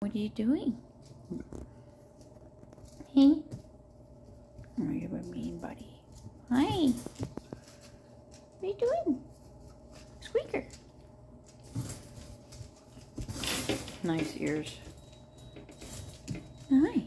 What are you doing? Hey? Oh, you're a mean buddy. Hi. What are you doing? Squeaker. Nice ears. Hi.